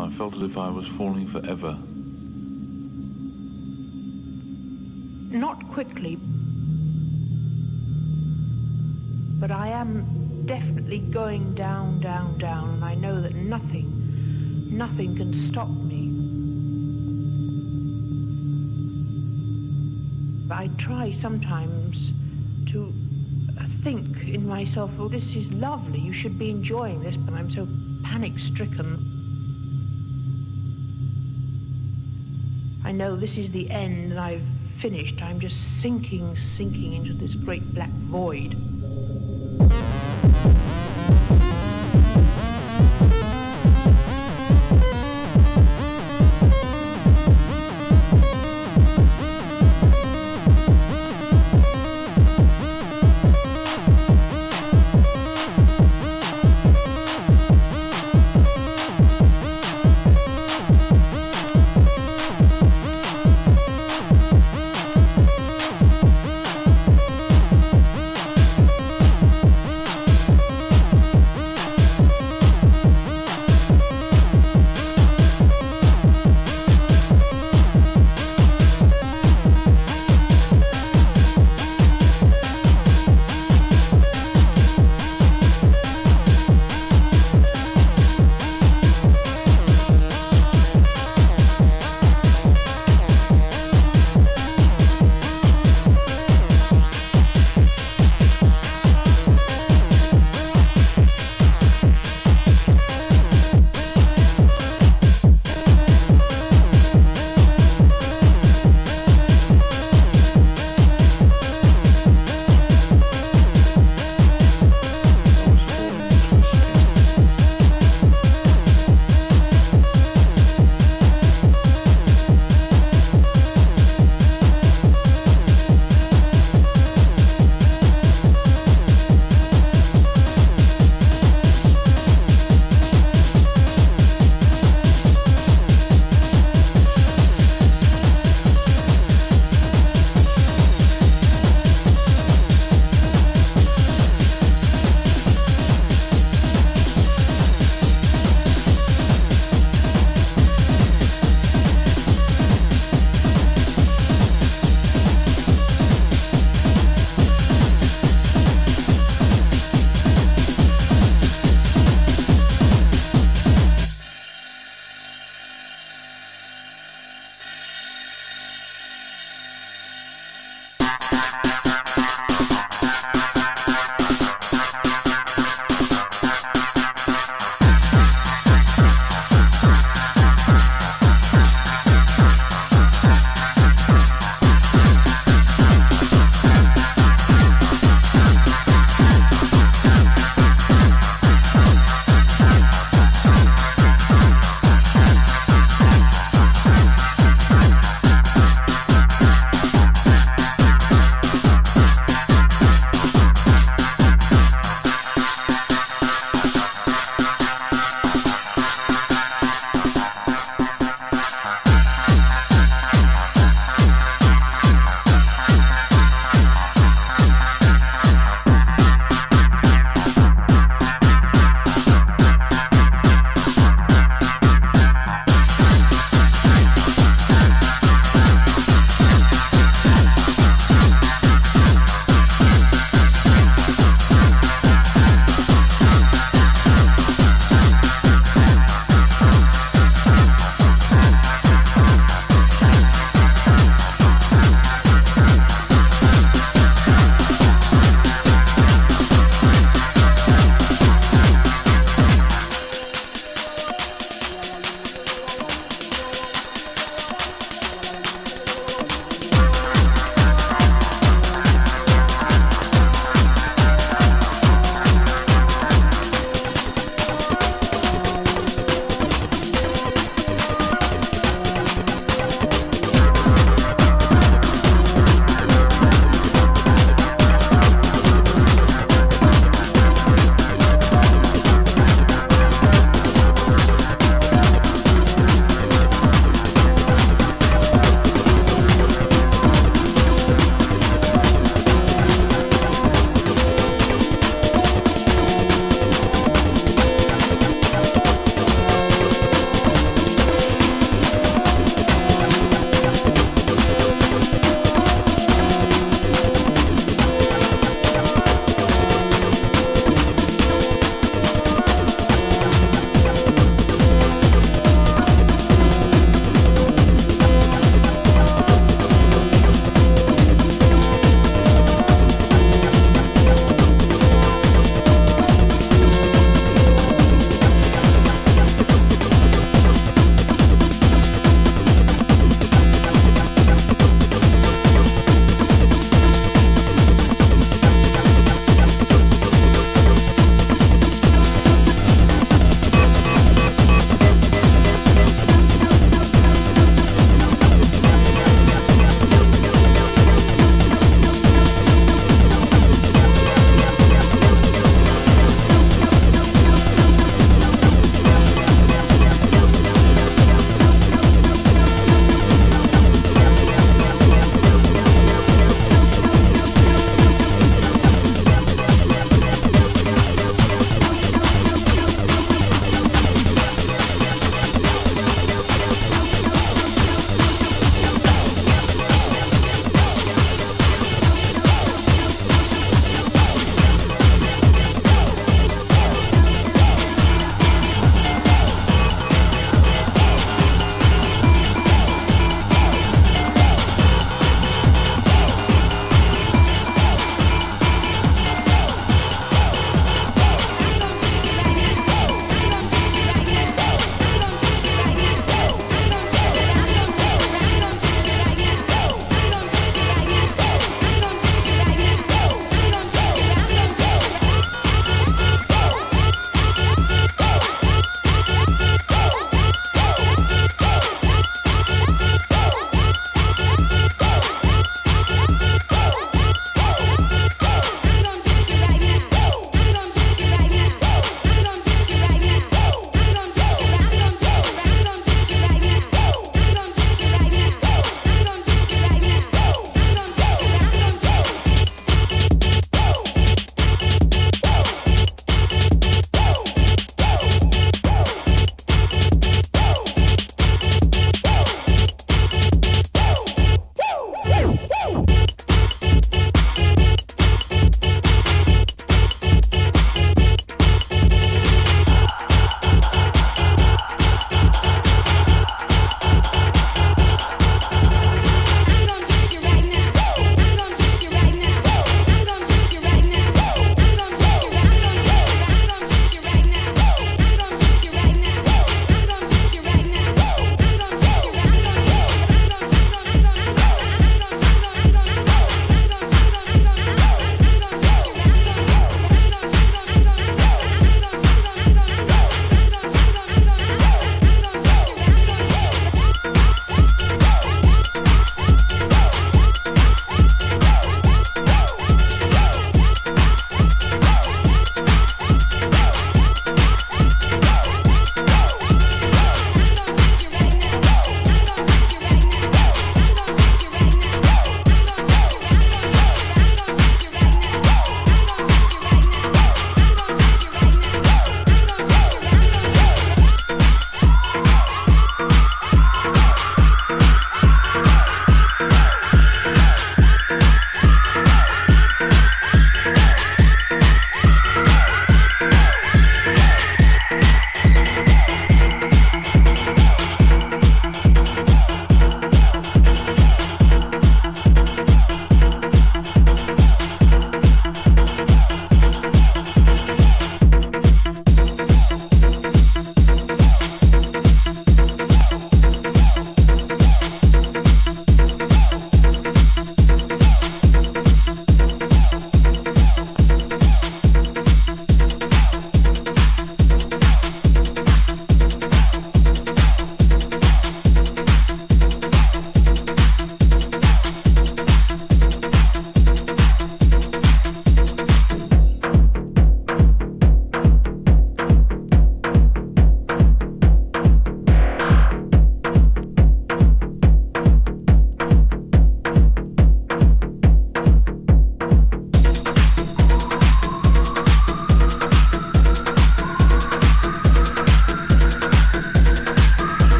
I felt as if I was falling forever. Not quickly, but I am definitely going down, down, down, and I know that nothing, nothing can stop me. I try sometimes to think in myself, oh, this is lovely, you should be enjoying this, but I'm so panic stricken. I know this is the end and I've finished. I'm just sinking, sinking into this great black void.